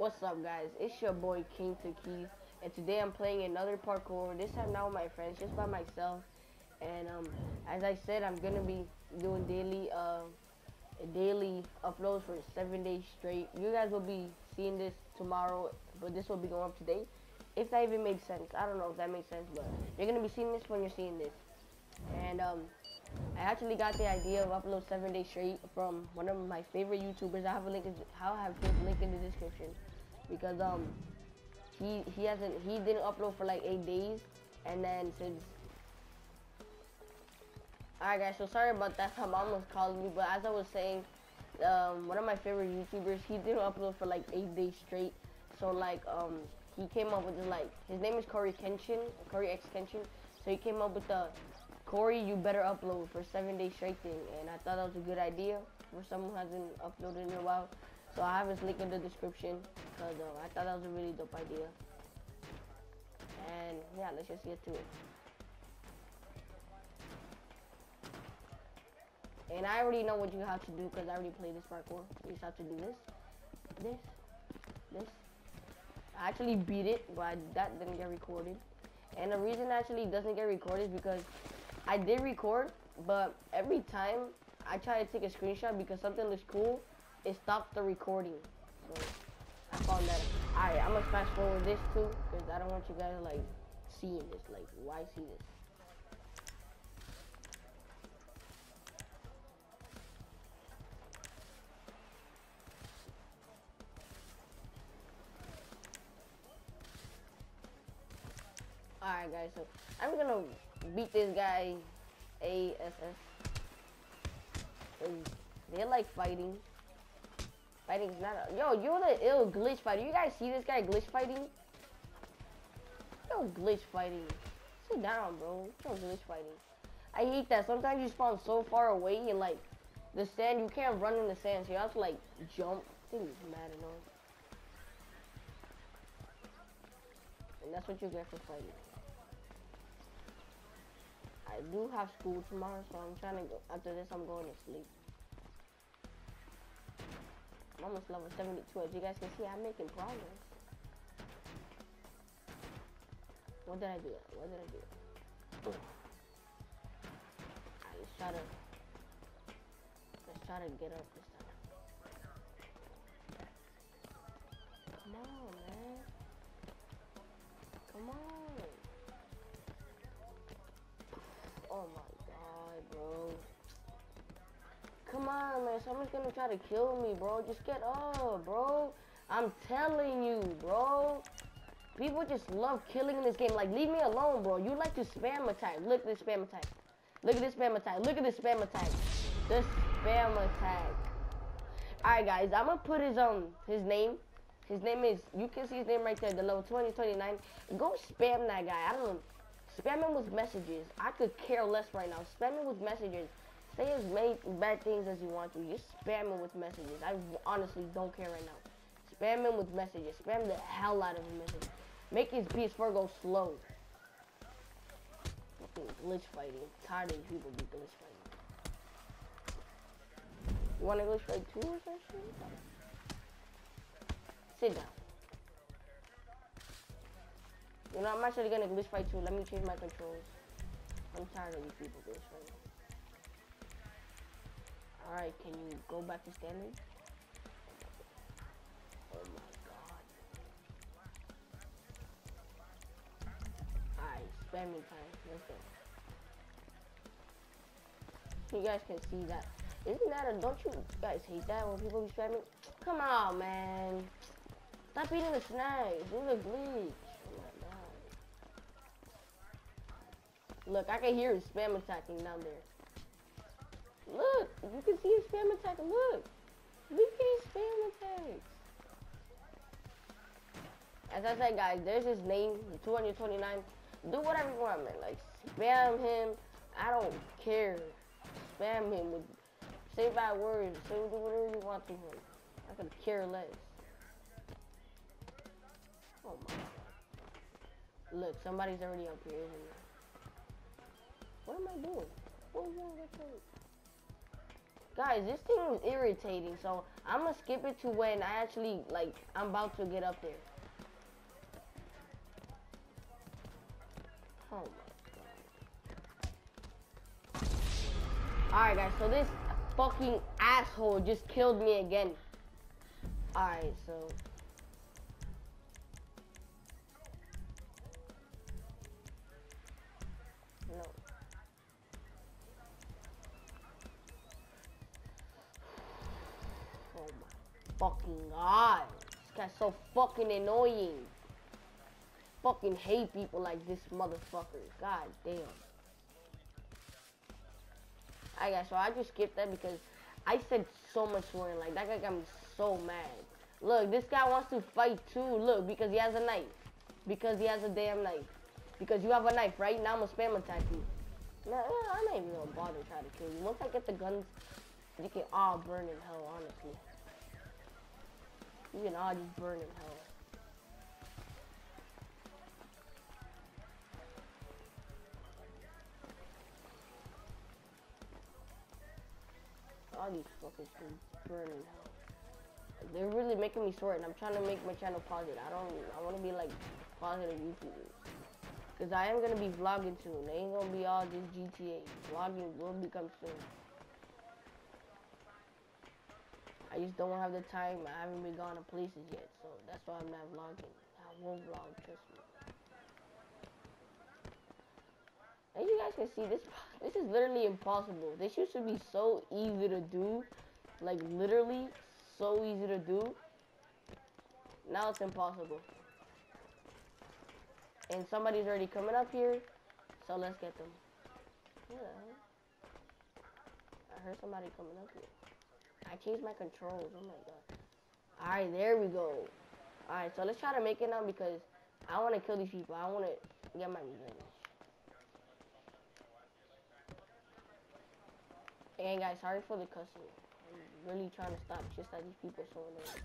What's up guys? It's your boy King to and today I'm playing another parkour. This time not with my friends, just by myself. And um, as I said, I'm gonna be doing daily uh, daily uploads for seven days straight. You guys will be seeing this tomorrow, but this will be going up today. If that even makes sense, I don't know if that makes sense, but you're gonna be seeing this when you're seeing this. And um, I actually got the idea of upload seven days straight from one of my favorite YouTubers. I have a link. I'll have his link in the description because um he he hasn't he didn't upload for like eight days, and then since Alright guys, so sorry about that. My mom was calling me, but as I was saying, um, one of my favorite YouTubers, he didn't upload for like eight days straight. So like, um, he came up with this like, his name is Cory Kenshin, Cory X Kenshin. So he came up with the Cory, you better upload for seven days straight thing, and I thought that was a good idea for someone who hasn't uploaded in a while. So I have his link in the description because uh, I thought that was a really dope idea. And yeah, let's just get to it. And I already know what you have to do because I already played this parkour. You just have to do this, this, this. I actually beat it, but that didn't get recorded. And the reason actually doesn't get recorded is because I did record, but every time I try to take a screenshot because something looks cool, it stopped the recording. So I found that. Alright, I'm gonna fast forward this too, because I don't want you guys like seeing this. Like, why see this? Alright guys, so I'm gonna beat this guy ASS. They like fighting. Fighting's not a yo, you're the ill glitch fighter. You guys see this guy glitch fighting? Yo glitch fighting. Sit down, bro. Yo glitch fighting. I hate that. Sometimes you spawn so far away and like the sand, you can't run in the sand, so you have to like jump. I mad annoying. And that's what you get for fighting. I do have school tomorrow, so I'm trying to go. After this, I'm going to sleep. I'm almost level 72. As you guys can see, I'm making progress. What did I do? What did I do? Right, let's try to let's try to get up this time. Come on, man. Come on. Oh my god, bro. Come on, man. Someone's gonna try to kill me, bro. Just get up, bro. I'm telling you, bro. People just love killing in this game. Like, leave me alone, bro. You like to spam attack. Look at this spam attack. Look at this spam attack. Look at this spam attack. This spam attack. Alright, guys. I'm gonna put his, um, his name. His name is, you can see his name right there, the level 2029. Go spam that guy. I don't know. Spam him with messages. I could care less right now. Spamming with messages. Say as many bad things as you want to. Just spam him with messages. I honestly don't care right now. Spamming with messages. Spam the hell out of messages. Make his PS4 go slow. Fucking glitch fighting. tired of people be glitch fighting. You want to glitch fight too or something? Sit down. You know, I'm actually gonna glitch fight too. Let me change my controls. I'm tired of these people glitch fighting. Alright, can you go back to standard? Oh my god. Alright, spamming time. Let's go. You guys can see that. Isn't that a, don't you guys hate that when people be spamming? Come on, man. Stop eating the snacks. Do the glitch. Look, I can hear his spam attacking down there. Look, you can see his spam attacking. Look. At his spam attacks. As I said, guys, there's his name, 229. Do whatever you want, man. Like, spam him. I don't care. Spam him with say bad words. Say whatever you want to him. I could care less. Oh my god. Look, somebody's already up here? What am I doing? What with? Guys, this thing is irritating, so I'm gonna skip it to when I actually like I'm about to get up there. Oh my god. Alright guys, so this fucking asshole just killed me again. Alright, so fucking god. This guy's so fucking annoying. Fucking hate people like this motherfucker. God damn. I guess so I just skipped that because I said so much swearing. Like that guy got me so mad. Look, this guy wants to fight too. Look, because he has a knife. Because he has a damn knife. Because you have a knife, right? Now I'm gonna spam attack you. Nah, I'm not even gonna bother trying to kill you. Once I get the guns, you can all burn in hell, honestly. You can all just burn in hell. All these fuckers can burn in hell. They're really making me sweat, and I'm trying to make my channel positive. I don't. I want to be like positive YouTubers. Cause I am gonna be vlogging soon. They ain't gonna be all just GTA. Vlogging will become soon. I just don't have the time. I haven't been gone to places yet, so that's why I'm not vlogging. I will vlog, trust me. As you guys can see, this this is literally impossible. This used to be so easy to do, like literally so easy to do. Now it's impossible. And somebody's already coming up here, so let's get them. Yeah. I heard somebody coming up here. I changed my controls. Oh my god. Alright, there we go. Alright, so let's try to make it now because I want to kill these people. I want to get my revenge. And guys, sorry for the cussing. I'm really trying to stop just like these people so annoying.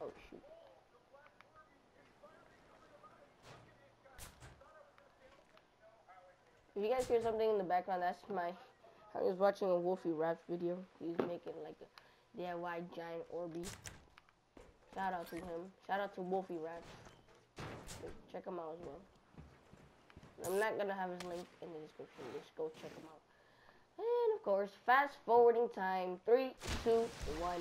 Oh shoot. If you guys hear something in the background, that's my. I was watching a Wolfie Raps video. He's making like a DIY giant Orbeez. Shout out to him. Shout out to Wolfie Raps. Check him out as well. I'm not gonna have his link in the description. Just go check him out. And of course, fast forwarding time. Three, two, one.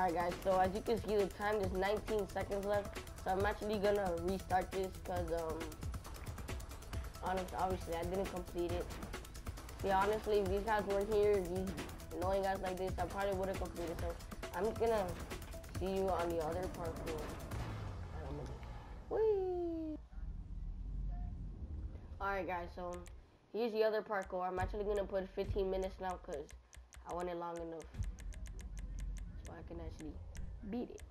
Alright guys, so as you can see the time, there's 19 seconds left. So I'm actually gonna restart this because um honest, obviously I didn't complete it. See honestly if these guys weren't here, these annoying guys like this, I probably would have completed so I'm gonna see you on the other parkour. Gonna Whee! Alright guys, so here's the other parkour. I'm actually gonna put 15 minutes now because I want it long enough I can actually beat it.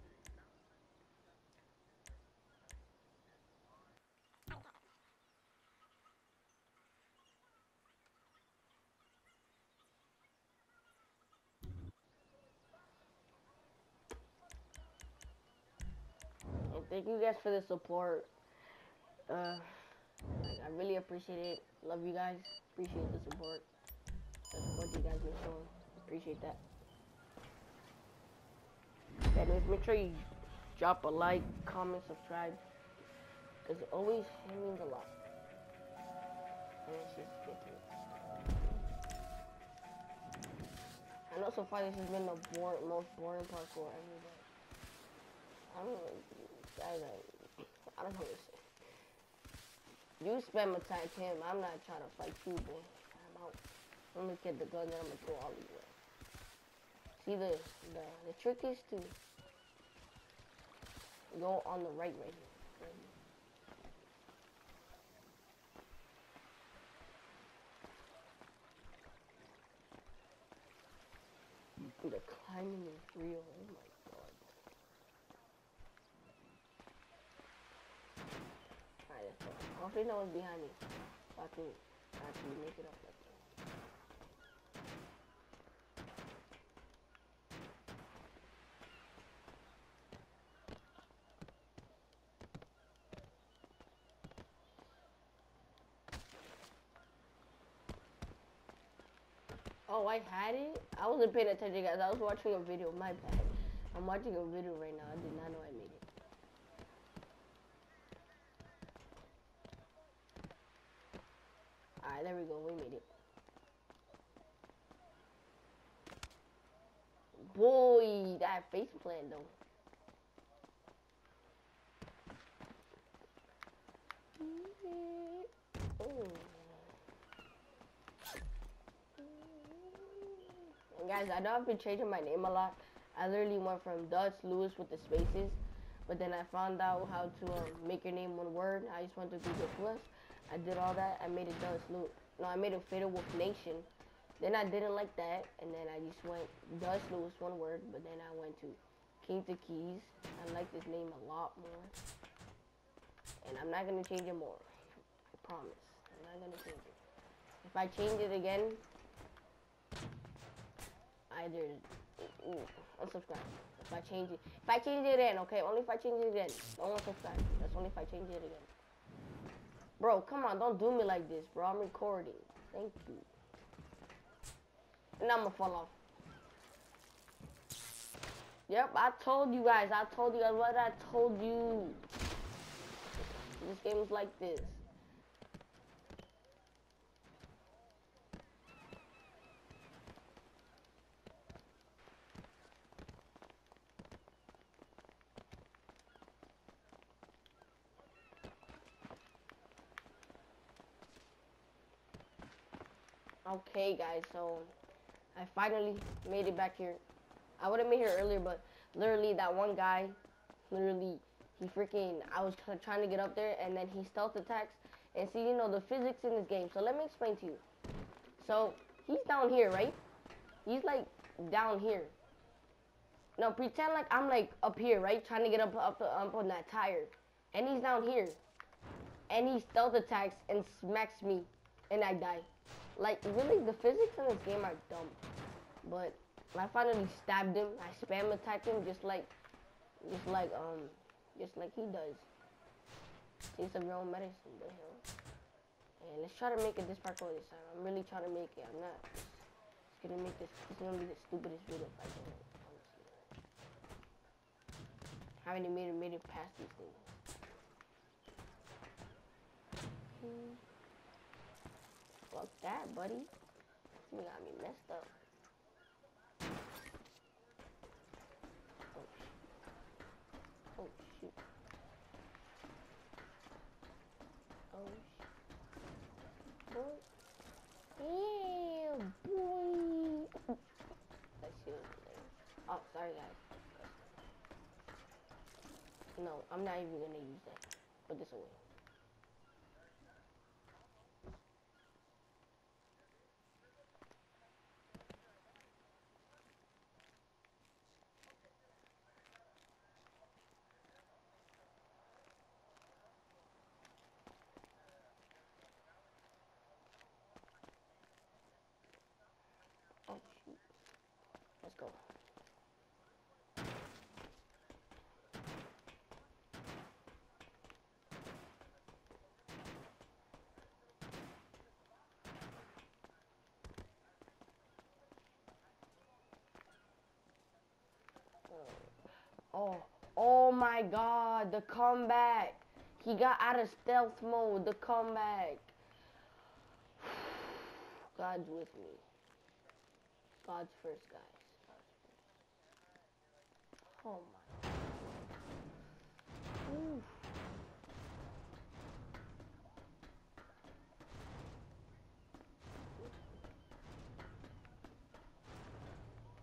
Thank you guys for the support. Uh, I really appreciate it. Love you guys. Appreciate the support. The support you guys been showing. Appreciate that. Anyways, make sure you drop a like, comment, subscribe. Because it always means a lot. I know so far this has been the most boring parkour ever, but I don't know, guys, I, I don't know what to say. You spam attack him, I'm not trying to fight you, boy. I'm out. I'm gonna get the gun and I'm gonna throw all these away. See the, the, the trick is to go on the right right here. The climbing is real, oh my god. Alright, that's all. Hopefully no one's behind me. So I can, I can make it up Oh, I had it? I wasn't paying attention, guys. I was watching a video. My bad. I'm watching a video right now. I did not know I made it. Alright, there we go. We made it. Boy, that face plan, though. And guys, I know I've been changing my name a lot. I literally went from Duh Its Luis with the spaces, but then I found out how to um, make your name one word. I just went to Google Plus. I did all that. I made it Duh Its Luis. No, I made it Fatal Wolf Nation. Then I didn't like that, and then I just went Duh Its Luis one word. But then I went to King to Keys. I like this name a lot more, and I'm not gonna change it more. I promise. I'm not gonna change it. If I change it again, either mm, unsubscribe. If I change it, if I change it again, okay, only if I change it again. Don't unsubscribe. That's only if I change it again. Bro, come on, don't do me like this, bro. I'm recording. Thank you. And I'm gonna fall off. Yep, I told you guys. I told you guys what I told you. This game is like this. Okay, guys, so I finally made it back here. I would have made here earlier, but literally that one guy, literally, he freaking, I was trying to get up there, and then he stealth attacks. And see, you know, the physics in this game. So let me explain to you. So he's down here, right? He's like down here. No, pretend like I'm like up here, right? Trying to get up up, up on that tire. And he's down here. And he stealth attacks and smacks me. And I die. Like, really, the physics in this game are dumb. But I finally stabbed him. I spam attacked him just like, just like, um, just like he does. Taste of your own medicine, but know. And let's try to make it this parkour this time. I'm really trying to make it. I'm not. It's gonna make this. It's gonna be the stupidest video if I can. Honestly. Haven't even made it, made it past these things. Hmm. Fuck that, buddy. You got me messed up. Oh, shit. Oh, shit. Oh. Yeah, boy. that shit was hilarious. Oh, sorry, guys. No, I'm not even gonna use that. Put this away. Oh shoot. Let's go. Oh, oh my god, the comeback. He got out of stealth mode, the comeback. God's with me. God's first, guys. God's first. Oh my. Oof.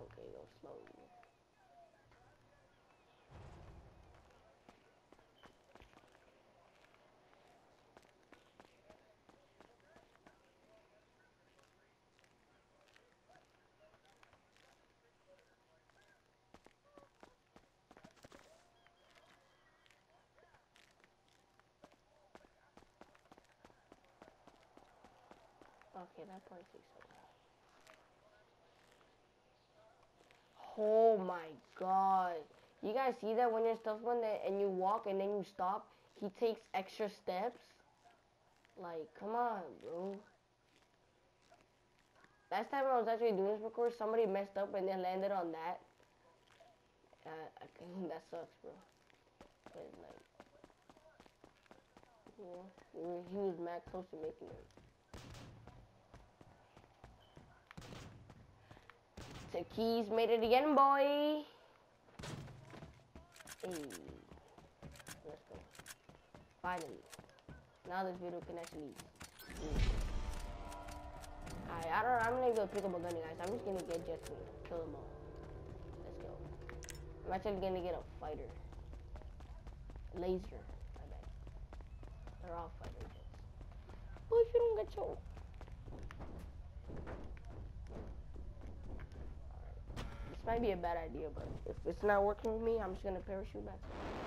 Okay, go slowly. Okay, that part takes so long. Oh my god. You guys see that when you're that and you walk and then you stop, he takes extra steps? Like, come on, bro. Last time I was actually doing this record, somebody messed up and then landed on that. Uh, think that sucks, bro. But like, he was mad close to making it. The keys made it again, boy. Hey, let's go. Finally, now this video can actually. Alright, I don't. I'm gonna go pick up a gun, guys. I'm just gonna get Jets and kill them all. Let's go. I'm actually gonna get a fighter. Laser. I bet. They're all fighter jets. But you don't get your might be a bad idea, but if it's not working with me, I'm just gonna parachute back.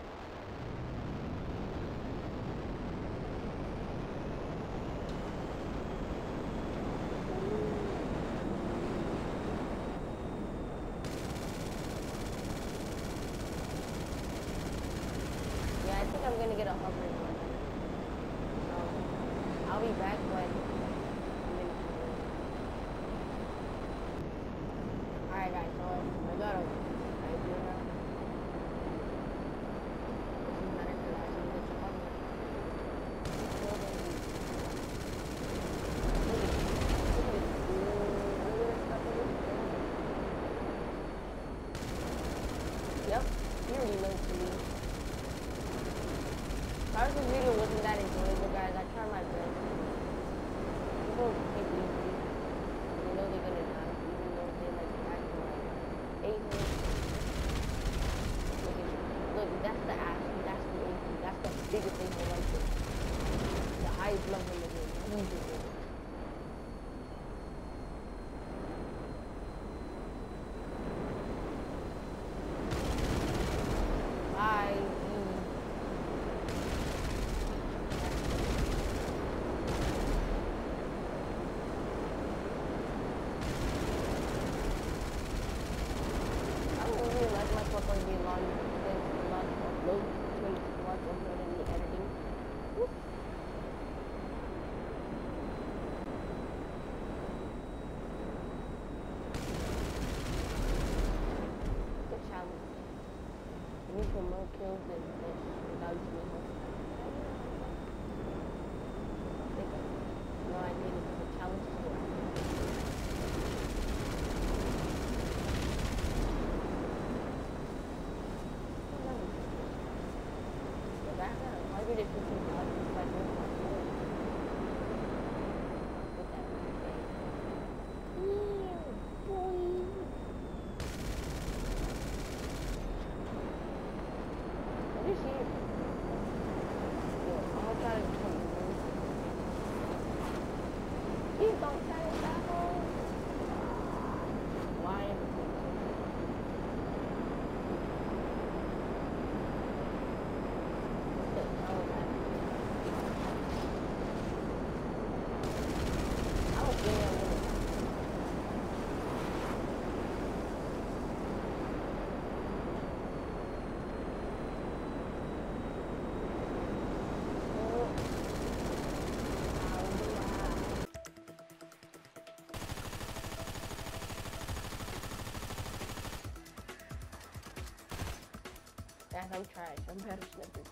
I'm trash. I'm better snippers.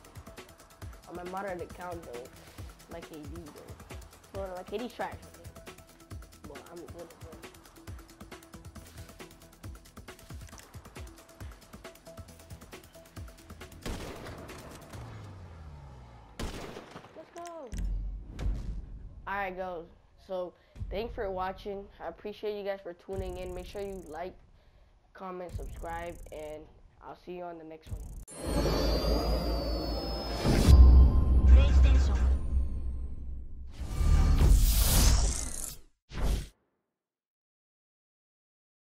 On my moderate account though, like AD though. Well, like AD's trash. Well, I'm good. Alright, guys. So, thanks for watching. I appreciate you guys for tuning in. Make sure you like, comment, subscribe, and I'll see you on the next one.